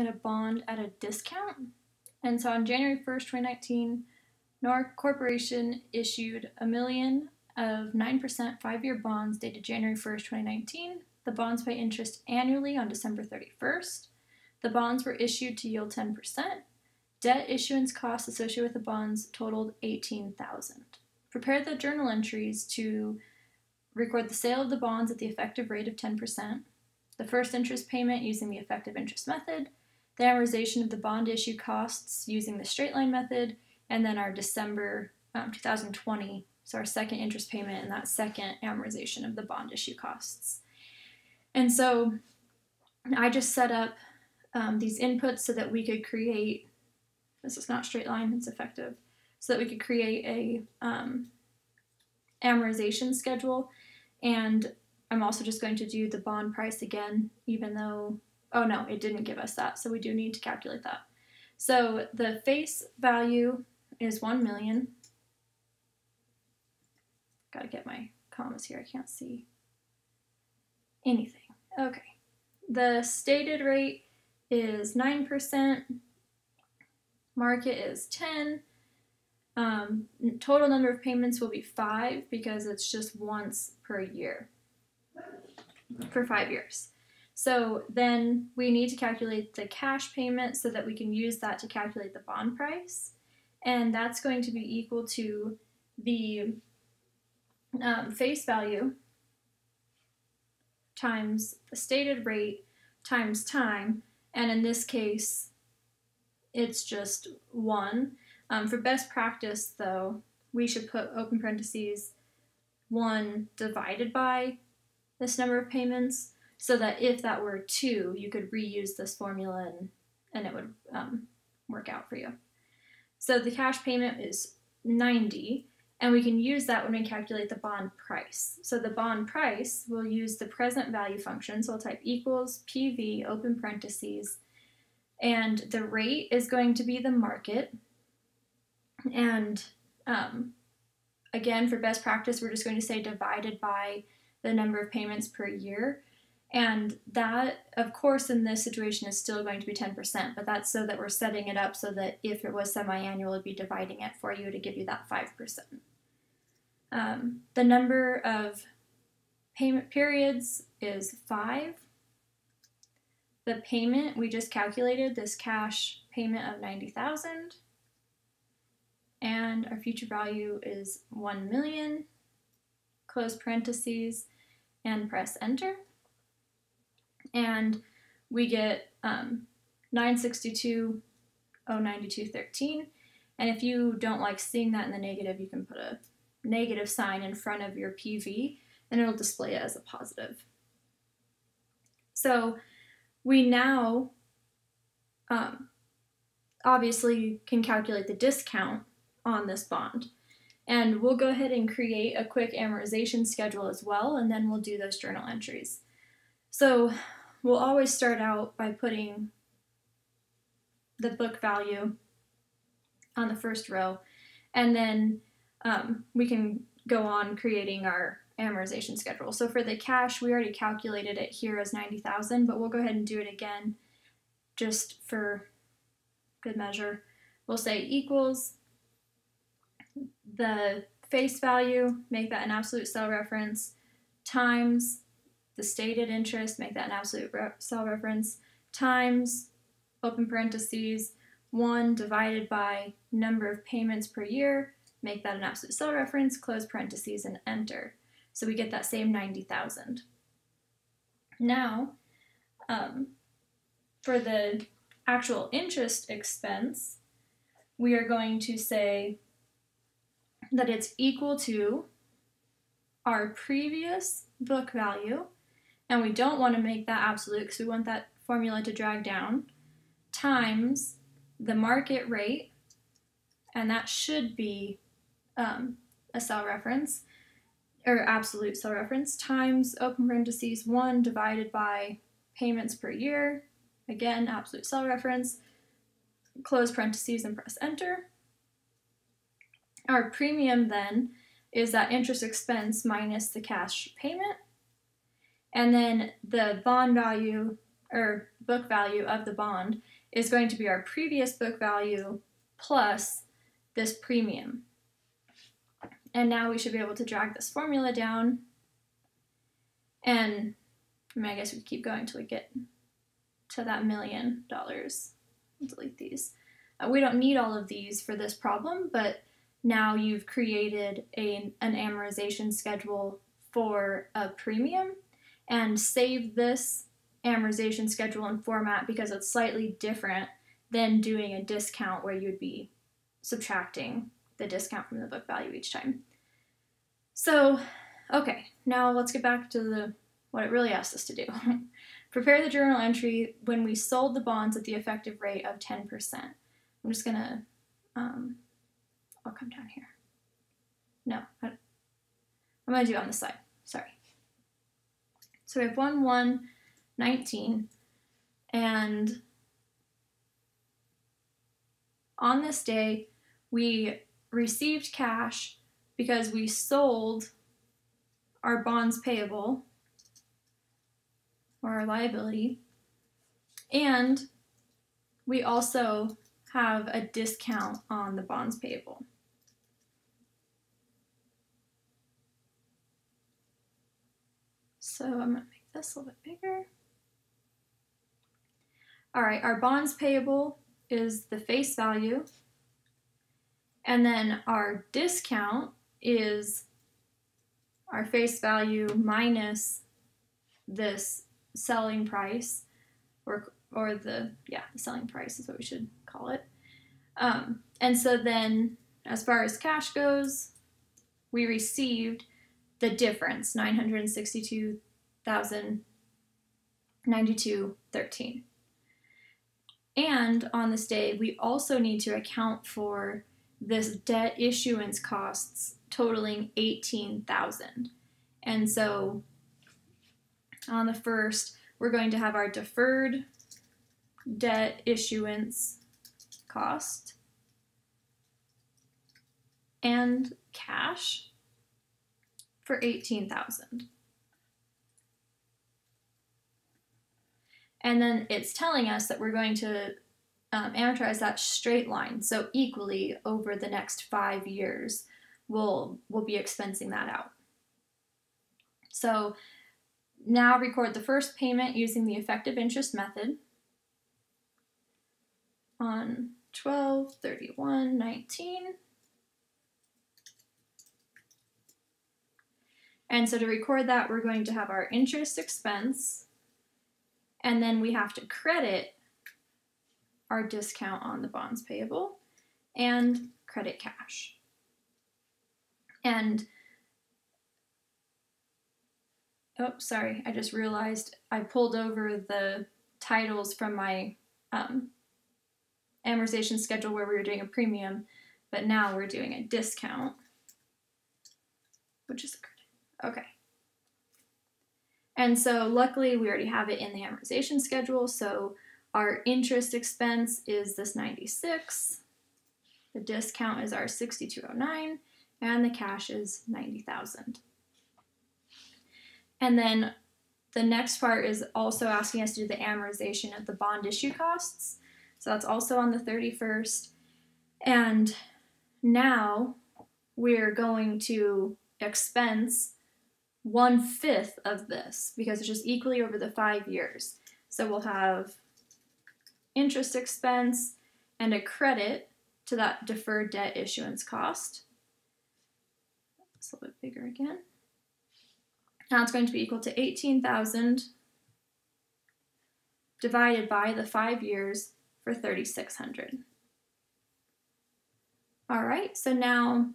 at a bond at a discount. And so on January 1st, 2019, NOR Corporation issued a million of 9% five year bonds dated January 1st, 2019. The bonds pay interest annually on December 31st. The bonds were issued to yield 10%. Debt issuance costs associated with the bonds totaled 18,000. Prepare the journal entries to record the sale of the bonds at the effective rate of 10%, the first interest payment using the effective interest method, the amortization of the bond issue costs using the straight line method, and then our December um, 2020, so our second interest payment and that second amortization of the bond issue costs. And so I just set up um, these inputs so that we could create, this is not straight line, it's effective, so that we could create a um, amortization schedule. And I'm also just going to do the bond price again, even though, oh no, it didn't give us that, so we do need to calculate that. So the face value is 1 million. Gotta get my commas here, I can't see anything. Okay. The stated rate is 9%, market is 10, um, total number of payments will be five because it's just once per year for five years. So then we need to calculate the cash payment so that we can use that to calculate the bond price. And that's going to be equal to the um, face value times the stated rate times time. And in this case, it's just one. Um, for best practice, though, we should put open parentheses 1 divided by this number of payments so that if that were 2, you could reuse this formula and, and it would um, work out for you. So the cash payment is 90, and we can use that when we calculate the bond price. So the bond price, we'll use the present value function, so we'll type equals PV, open parentheses, and the rate is going to be the market, and um, again, for best practice, we're just going to say divided by the number of payments per year. And that, of course, in this situation is still going to be 10%, but that's so that we're setting it up so that if it was semi-annual, it'd be dividing it for you to give you that 5%. Um, the number of payment periods is five. The payment, we just calculated this cash payment of 90,000 and our future value is 1 million, close parentheses, and press enter. And we get um, 962.092.13. And if you don't like seeing that in the negative, you can put a negative sign in front of your PV and it'll display it as a positive. So we now um, obviously can calculate the discount on this bond. And we'll go ahead and create a quick amortization schedule as well, and then we'll do those journal entries. So we'll always start out by putting the book value on the first row, and then um, we can go on creating our amortization schedule. So for the cash, we already calculated it here as 90,000, but we'll go ahead and do it again just for good measure. We'll say equals the face value, make that an absolute cell reference, times the stated interest, make that an absolute re cell reference, times, open parentheses, 1 divided by number of payments per year, make that an absolute cell reference, close parentheses, and enter. So we get that same 90,000. Now, um, for the actual interest expense, we are going to say that it's equal to our previous book value, and we don't want to make that absolute because we want that formula to drag down, times the market rate, and that should be um, a cell reference, or absolute cell reference, times open parentheses 1 divided by payments per year, again, absolute cell reference, close parentheses and press enter. Our premium then is that interest expense minus the cash payment. And then the bond value or book value of the bond is going to be our previous book value plus this premium. And now we should be able to drag this formula down. And I, mean, I guess we keep going until we get to that million dollars. Delete these. Uh, we don't need all of these for this problem, but now you've created a, an amortization schedule for a premium and save this amortization schedule and format because it's slightly different than doing a discount where you'd be subtracting the discount from the book value each time. So, okay, now let's get back to the what it really asked us to do. Prepare the journal entry when we sold the bonds at the effective rate of 10%. I'm just gonna, um, I'll come down here. No, I, I'm gonna do it on the side. So we have 1, 1, 19, and on this day, we received cash because we sold our bonds payable or our liability, and we also have a discount on the bonds payable. So I'm going to make this a little bit bigger. All right, our bonds payable is the face value. And then our discount is our face value minus this selling price or or the yeah the selling price is what we should call it um, and so then as far as cash goes we received the difference 962,092.13 and on this day, we also need to account for this debt issuance costs totaling 18,000. And so on the first, we're going to have our deferred debt issuance cost and cash for 18,000. And then it's telling us that we're going to um, amortize that straight line. So equally over the next five years, we'll, we'll be expensing that out. So now record the first payment using the effective interest method on 12, 31, 19. And so to record that, we're going to have our interest expense and then we have to credit our discount on the bonds payable and credit cash. And oh, sorry, I just realized I pulled over the titles from my um, amortization schedule where we were doing a premium, but now we're doing a discount, which is a credit. Okay. And so luckily we already have it in the amortization schedule. So our interest expense is this 96. The discount is our 6209 and the cash is 90,000. And then the next part is also asking us to do the amortization of the bond issue costs. So that's also on the 31st. And now we're going to expense one fifth of this because it's just equally over the five years. So we'll have interest expense and a credit to that deferred debt issuance cost. It's a little bit bigger again. Now it's going to be equal to 18,000 divided by the five years for 3,600. All right, so now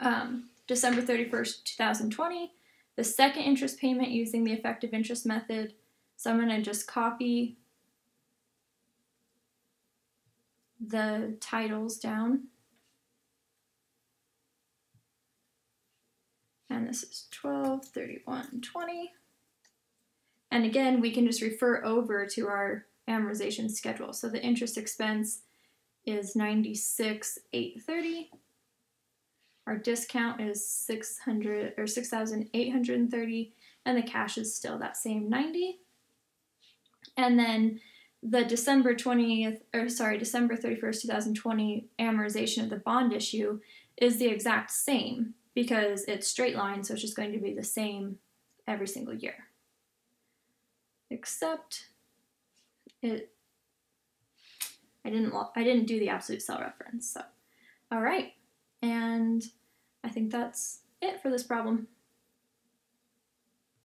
um, December 31st, 2020, the second interest payment using the effective interest method. So I'm going to just copy the titles down. And this is 12, 31, 20. And again, we can just refer over to our amortization schedule. So the interest expense is 96, 830. Our discount is 600 or 6,830 and the cash is still that same 90. And then the December 20th, or sorry, December 31st, 2020 amortization of the bond issue is the exact same because it's straight line, so it's just going to be the same every single year. Except it I didn't I didn't do the absolute cell reference. So all right. And I think that's it for this problem.